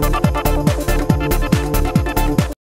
Bye.